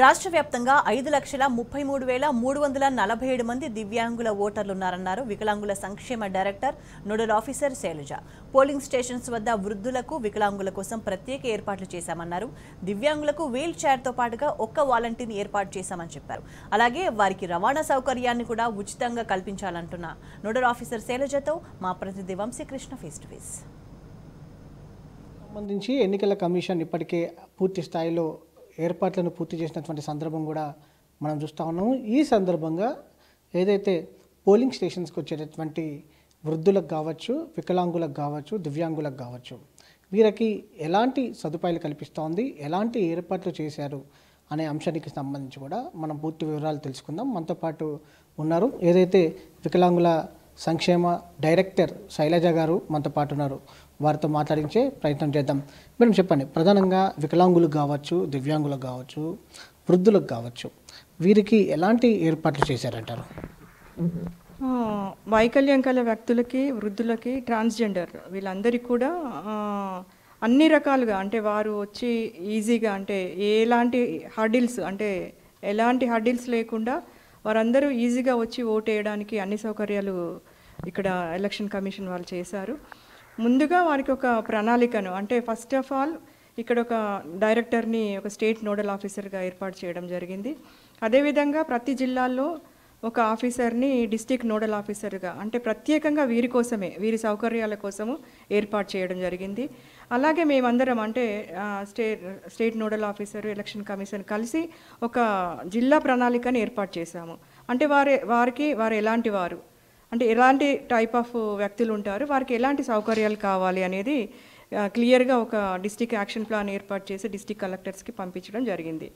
రాష్ట్ర వ్యాప్తంగా ఐదు లక్షల ముప్పై మూడు వేల మూడు వందల నలభై ఏడు మంది దివ్యాంగుల ఓటర్లున్నారన్నారు వికలాంగుల సంక్షేమ director nodal officer Shailaja. Polling stations వద్ద వృద్ధులకు వికలాంగుల కోసం ప్రత్యేక ఏర్పాట్లు చేశామన్నారు. దివ్యాంగులకు వీల్ చైర్తో పాటుగా ఒక్క వాలంటీర్ని ఏర్పాటు చేశామని చెప్పారు. అలాగే వారికి రవాణా సౌకర్యాన్ని కూడా ఉచితంగా కల్పించాలంటున్న నోడల్ ఆఫీసర్ శైలజతో మా ప్రతినిధి వంశీకృష్ణ ఫేస్ టు ఫేస్. సంబంధించి ఎన్నికల కమిషన్ ఇప్పటికే పూర్తి స్థాయిలో ఏర్పాట్లను పూర్తి చేసినటువంటి సందర్భం కూడా మనం చూస్తూ ఉన్నాము. ఈ సందర్భంగా ఏదైతే పోలింగ్ స్టేషన్స్కి వచ్చేటటువంటి వృద్ధులకు కావచ్చు వికలాంగులకు కావచ్చు దివ్యాంగులకు కావచ్చు వీరికి ఎలాంటి సదుపాయాలు కల్పిస్తోంది ఎలాంటి ఏర్పాట్లు చేశారు అనే అంశానికి సంబంధించి కూడా మనం పూర్తి వివరాలు తెలుసుకుందాం. మనతో పాటు ఉన్నారు. ఏదైతే వికలాంగుల సంక్షేమ డైరెక్టర్ శైలజ గారు మనతో పాటు ఉన్నారు. వారితో మాట్లాడించే ప్రయత్నం చేద్దాం. మేడం చెప్పండి ప్రధానంగా వికలాంగులకు కావచ్చు దివ్యాంగులకు కావచ్చు వృద్ధులకు కావచ్చు వీరికి ఎలాంటి ఏర్పాట్లు చేశారంటారు? వైకల్యం కల వ్యక్తులకి వృద్ధులకి ట్రాన్స్జెండర్ వీళ్ళందరికీ కూడా అన్ని రకాలుగా అంటే వారు వచ్చి ఈజీగా అంటే ఎలాంటి హర్డిల్స్ అంటే ఎలాంటి హర్డిల్స్ లేకుండా వారందరూ ఈజీగా వచ్చి ఓటు వేయడానికి అన్ని సౌకర్యాలు ఇక్కడ ఎలక్షన్ కమిషన్ వాళ్ళు చేశారు. ముందుగా వారికి ఒక ప్రణాళికను అంటే ఫస్ట్ ఆఫ్ ఆల్ ఇక్కడ ఒక డైరెక్టర్ని ఒక స్టేట్ నోడల్ ఆఫీసర్గా ఏర్పాటు చేయడం జరిగింది. అదేవిధంగా ప్రతి జిల్లాల్లో ఒక ఆఫీసర్ని డిస్టిక్ నోడల్ ఆఫీసర్గా అంటే ప్రత్యేకంగా వీరి కోసమే వీరి సౌకర్యాల కోసము ఏర్పాటు చేయడం జరిగింది. అలాగే మేమందరం అంటే state state nodal officer election commission కలిసి ఒక జిల్లా ప్రణాళికని ఏర్పాటు చేశాము. అంటే వారి వారికి వారు ఎలాంటి వారు అంటే ఎలాంటి టైప్ ఆఫ్ uh, వ్యక్తులు ఉంటారు? వారికి ఎలాంటి సౌకర్యాలు కావాలి అనేది క్లియర్గా ఒక డిస్టిక్ యాక్షన్ ప్లాన్ ఏర్పాటు చేసి డిస్టిక్ కలెక్టర్స్కి పంపించడం జరిగింది.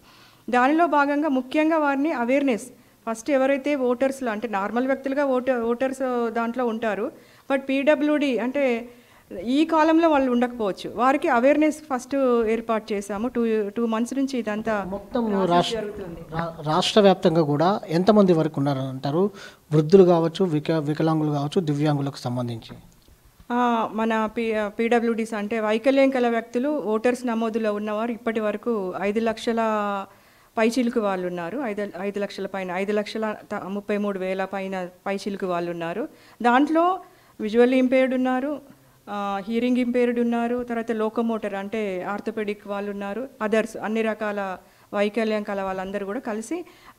దానిలో భాగంగా ముఖ్యంగా వారిని అవేర్నెస్ ఫస్ట్ ఎవరైతే ఓటర్స్లో అంటే నార్మల్ వ్యక్తులుగా ఓటర్ ఓటర్స్ దాంట్లో ఉంటారు బట్ పీడబ్ల్యూడి అంటే ఈ కాలంలో వాళ్ళు ఉండకపోవచ్చు. వారికి అవేర్నెస్ ఫస్ట్ ఏర్పాటు చేశాము. టూ టూ మంత్స్ నుంచి ఇదంతా మొత్తం రాష్ట్ర వ్యాప్తంగా కూడా ఎంతమంది వరకు ఉన్నారని అంటారు? వృద్ధులు కావచ్చు విక వికలాంగులు కావచ్చు దివ్యాంగులకు సంబంధించి. మన పీ పీడబ్ల్యూడీస్ అంటే వైకల్యం కల వ్యక్తులు ఓటర్స్ నమోదులో ఉన్నవారు ఇప్పటి వరకు ఐదు లక్షల పైచిలుకు వాళ్ళు ఉన్నారు. ఐదు ఐదు లక్షల పైన ఐదు లక్షల ముప్పై మూడు వేల పైన పైచిలుకు వాళ్ళు ఉన్నారు. దాంట్లో విజువల్ ఇంపేర్డ్ ఉన్నారు. హీరింగ్ ఇంపేర్డ్ ఉన్నారు తర్వాత లోకమోటర్ అంటే ఆర్థోపెడిక్ వాళ్ళు ఉన్నారు అదర్స్ అన్ని రకాల వైకల్యం కల వాళ్ళందరూ కూడా కలిసి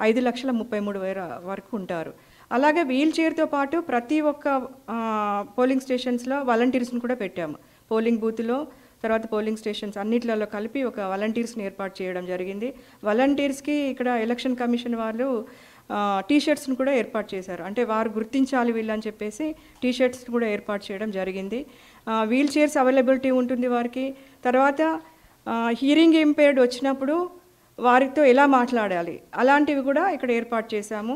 ఐదు లక్షల ముప్పై మూడు వేల వరకు ఉంటారు. అలాగే వీల్ చైర్తో పాటు ప్రతి ఒక్క పోలింగ్ స్టేషన్స్లో వాలంటీర్స్ని కూడా పెట్టాము. పోలింగ్ బూత్లో తర్వాత పోలింగ్ స్టేషన్స్ అన్నిట్లలో కలిపి ఒక వాలంటీర్స్ని ఏర్పాటు చేయడం జరిగింది. వాలంటీర్స్కి ఇక్కడ ఎలక్షన్ కమిషన్ వాళ్ళు టీషర్ట్స్ని కూడా ఏర్పాటు చేశారు. అంటే వారు గుర్తించాలి వీళ్ళని చెప్పేసి టీ కూడా ఏర్పాటు చేయడం జరిగింది. వీల్ చైర్స్ అవైలబిలిటీ ఉంటుంది వారికి. తర్వాత హీరింగ్ ఇంపేర్డ్ వచ్చినప్పుడు వారితో ఎలా మాట్లాడాలి? అలాంటివి కూడా ఇక్కడ ఏర్పాటు చేశాము.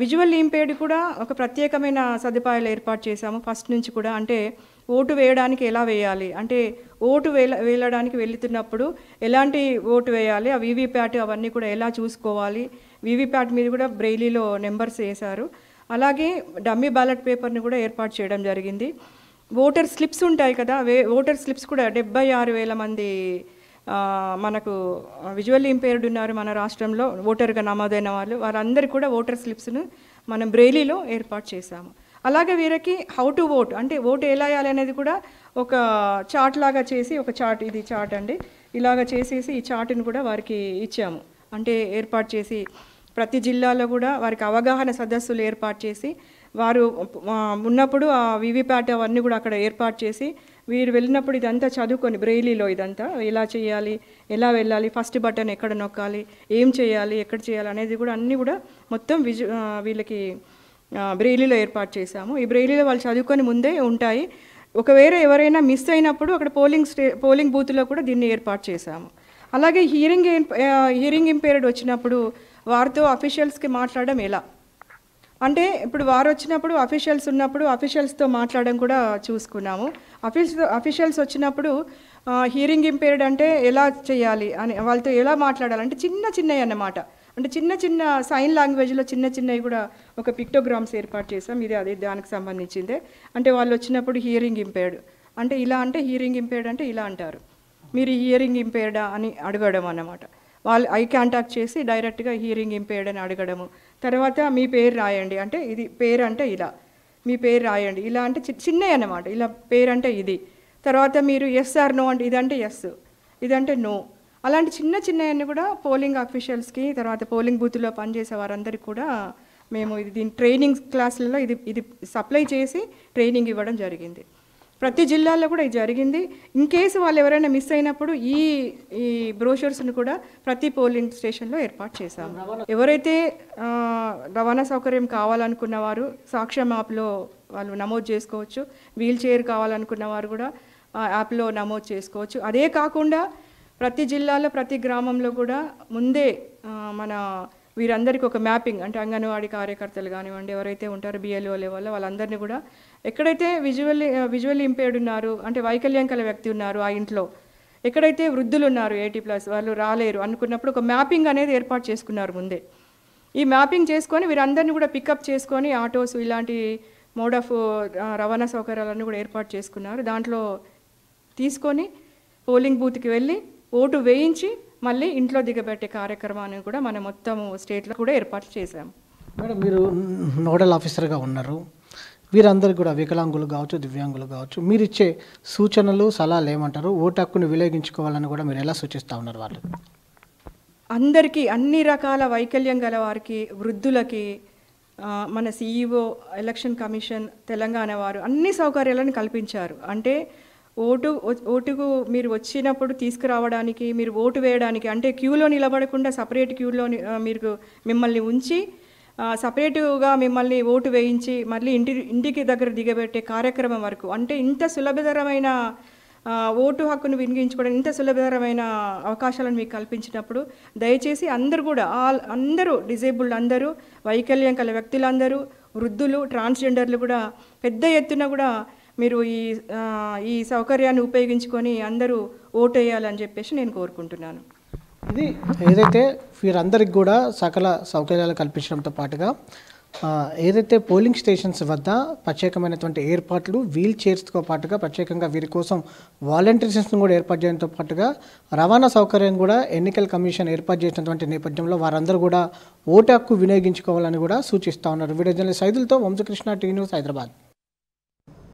విజువల్ ఇంపేర్డ్ కూడా ఒక ప్రత్యేకమైన సదుపాయాలు ఏర్పాటు చేశాము. ఫస్ట్ నుంచి కూడా అంటే ఓటు వేయడానికి ఎలా వేయాలి? అంటే ఓటు వేల వేయడానికి వెళుతున్నప్పుడు ఎలాంటి ఓటు వేయాలి? ఆ వీవీప్యాట్ అవన్నీ కూడా ఎలా చూసుకోవాలి? వీవీప్యాట్ మీద కూడా బ్రెయిలీలో నెంబర్స్ వేశారు. అలాగే డమ్మీ బ్యాలెట్ పేపర్ని కూడా ఏర్పాటు చేయడం జరిగింది. ఓటర్ స్లిప్స్ ఉంటాయి కదా వే ఓటర్ స్లిప్స్ కూడా డెబ్బై ఆరు వేల మంది మనకు విజువల్ ఇంపేర్డ్ ఉన్నారు మన రాష్ట్రంలో ఓటర్గా నమోదైన వాళ్ళు. వారందరికీ కూడా ఓటర్ స్లిప్స్ను మనం బ్రెయిలీలో ఏర్పాటు చేశాము. అలాగే వీరికి హౌ టు ఓట్ అంటే ఓటు ఎలా వేయాలి అనేది కూడా ఒక చార్ట్ లాగా చేసి ఒక చార్ట్ ఇది చార్ట్ అండి ఇలాగ చేసేసి ఈ చార్ట్ని కూడా వారికి ఇచ్చాము. అంటే ఏర్పాటు చేసి ప్రతి జిల్లాలో కూడా వారికి అవగాహన సదస్సులు ఏర్పాటు చేసి వారు ఉన్నప్పుడు ఆ వివిప్యాట్ అవన్నీ కూడా అక్కడ ఏర్పాటు చేసి వీరు వెళ్ళినప్పుడు ఇదంతా చదువుకొని బ్రెయిలీలో ఇదంతా ఎలా చేయాలి ఎలా వెళ్ళాలి ఫస్ట్ బటన్ ఎక్కడ నొక్కాలి ఏం చేయాలి ఎక్కడ చేయాలి అనేది కూడా అన్నీ కూడా మొత్తం విజు వీళ్ళకి బ్రెయిలీలో ఏర్పాటు చేశాము. ఈ బ్రెయిలీలో వాళ్ళు చదువుకొని ముందే ఉంటాయి. ఒకవేళ ఎవరైనా మిస్ అయినప్పుడు అక్కడ పోలింగ్ స్టే పోలింగ్ బూత్లో కూడా దీన్ని ఏర్పాటు చేశాము. అలాగే హీరింగ్ హీరింగ్ ఇంపేర్డ్ వచ్చినప్పుడు వారితో అఫీషియల్స్కి మాట్లాడడం ఎలా? అంటే ఇప్పుడు వారు వచ్చినప్పుడు అఫీషియల్స్ ఉన్నప్పుడు అఫీషియల్స్తో మాట్లాడడం కూడా చూసుకున్నాము. అఫీషియల్స్ అఫీషియల్స్ వచ్చినప్పుడు హీరింగ్ ఇంపేర్డ్ అంటే ఎలా చేయాలి అని వాళ్ళతో ఎలా మాట్లాడాలి అంటే చిన్న చిన్నవి అన్నమాట. అంటే చిన్న చిన్న సైన్ లాంగ్వేజ్లో చిన్న చిన్నవి కూడా ఒక పిక్టోగ్రామ్స్ ఏర్పాటు చేసాం. ఇది అదే దానికి సంబంధించిందే. అంటే వాళ్ళు వచ్చినప్పుడు హియరింగ్ ఇంపేర్డ్ అంటే ఇలా అంటే హియరింగ్ ఇంపేర్డ్ అంటే ఇలా అంటారు. మీరు హియరింగ్ ఇంపేర్డా అని అడగడం అన్నమాట. వాళ్ళు ఐ కాంటాక్ట్ చేసి డైరెక్ట్గా హీరింగ్ ఇంపేర్డ్ అని అడగడము. తర్వాత మీ పేరు రాయండి. అంటే ఇది పేరు అంటే ఇలా. మీ పేరు రాయండి. ఇలా అంటే చి- చిన్నవి అన్నమాట. ఇలా పేరు అంటే ఇది. తర్వాత మీరు ఎస్ ఆర్ నో అంటే ఇదంటే ఎస్ ఇదంటే నో అలాంటి చిన్న చిన్నవన్నీ కూడా పోలింగ్ అఫీషియల్స్కి తర్వాత పోలింగ్ బూత్లో పనిచేసే వారందరికీ కూడా మేము ఇది దీని ట్రైనింగ్ క్లాసులలో ఇది ఇది సప్లై చేసి ట్రైనింగ్ ఇవ్వడం జరిగింది. ప్రతి జిల్లాలో కూడా ఇది జరిగింది. ఇన్ కేసు వాళ్ళు ఎవరైనా మిస్ అయినప్పుడు ఈ ఈ బ్రోషర్స్ను కూడా ప్రతి పోలింగ్ స్టేషన్లో ఏర్పాటు చేశాము. ఎవరైతే రవాణా సౌకర్యం కావాలనుకున్న వారు సాక్ష్యం యాప్లో వాళ్ళు నమోదు చేసుకోవచ్చు. వీల్ చైర్ కావాలనుకున్న వారు కూడా యాప్లో నమోదు చేసుకోవచ్చు. అదే కాకుండా ప్రతి జిల్లాలో ప్రతి గ్రామంలో కూడా ముందే మన వీరందరికీ ఒక మ్యాపింగ్ అంటే అంగన్వాడీ కార్యకర్తలు కానివ్వండి ఎవరైతే ఉంటారో బిఎల్ఓ లెవెల్లో వాళ్ళందరినీ కూడా ఎక్కడైతే విజువల్ విజువల్ ఇంపేర్డ్ ఉన్నారు అంటే వైకల్యం కల వ్యక్తి ఉన్నారు ఆ ఇంట్లో ఎక్కడైతే వృద్ధులు ఉన్నారు ఎయిటీ ప్లస్ వాళ్ళు రాలేరు అనుకున్నప్పుడు ఒక మ్యాపింగ్ అనేది ఏర్పాటు చేసుకున్నారు ముందే. ఈ మ్యాపింగ్ చేసుకొని వీరందరినీ కూడా పికప్ చేసుకొని ఆటోస్ ఇలాంటి మోడ్ ఆఫ్ రవాణా సౌకర్యాలన్నీ కూడా ఏర్పాటు చేసుకున్నారు. దాంట్లో తీసుకొని పోలింగ్ బూత్కి వెళ్ళి ఓటు వేయించి మళ్ళీ ఇంట్లో దిగబెట్టే కార్యక్రమాన్ని కూడా మనం మొత్తం స్టేట్లో కూడా ఏర్పాటు చేశాము. మేడం మీరు నోడల్ ఆఫీసర్గా ఉన్నారు. వీరందరికీ కూడా వికలాంగులు కావచ్చు దివ్యాంగులు కావచ్చు మీరు ఇచ్చే సూచనలు సలహాలు ఏమంటారు? ఓటు హక్కును వినియోగించుకోవాలని కూడా మీరు ఎలా సూచిస్తూ ఉన్నారు వాళ్ళు? అందరికీ అన్ని రకాల వైకల్యం గల వారికి వృద్ధులకి మన సిఇఓ ఎలక్షన్ కమిషన్ తెలంగాణ వారు అన్ని సౌకర్యాలను కల్పించారు. అంటే ఓటు ఓటుకు మీరు వచ్చినప్పుడు తీసుకురావడానికి మీరు ఓటు వేయడానికి అంటే క్యూలో నిలబడకుండా సపరేట్ క్యూలో మీరు మిమ్మల్ని ఉంచి సపరేటుగా మిమ్మల్ని ఓటు వేయించి మళ్ళీ ఇంటి ఇంటికి దగ్గర దిగబెట్టే కార్యక్రమం వరకు. అంటే ఇంత సులభతరమైన ఓటు హక్కును వినియోగించుకోవడం ఇంత సులభతరమైన అవకాశాలను మీకు కల్పించినప్పుడు దయచేసి అందరూ కూడా ఆల్ అందరూ డిజేబుల్డ్ అందరూ వైకల్యం కల వ్యక్తులందరూ వృద్ధులు ట్రాన్స్జెండర్లు కూడా పెద్ద ఎత్తున కూడా మీరు ఈ ఈ సౌకర్యాన్ని ఉపయోగించుకొని అందరూ ఓటు వేయాలని చెప్పేసి నేను కోరుకుంటున్నాను. ఇది ఏదైతే వీరందరికి కూడా సకల సౌకర్యాలు కల్పించడంతో పాటుగా ఏదైతే పోలింగ్ స్టేషన్స్ వద్ద ప్రత్యేకమైనటువంటి ఏర్పాట్లు వీల్ చైర్స్తో పాటుగా ప్రత్యేకంగా వీరి కోసం వాలంటీర్స్ను కూడా ఏర్పాటు చేయడంతో పాటుగా రవాణా సౌకర్యం కూడా ఎన్నికల కమిషన్ ఏర్పాటు చేసినటువంటి నేపథ్యంలో వారందరూ కూడా ఓటు హక్కు వినియోగించుకోవాలని కూడా సూచిస్తూ ఉన్నారు. వీడియో జర్నలిస్ట్ సైదులతో వంశకృష్ణ టీ న్యూస్ హైదరాబాద్.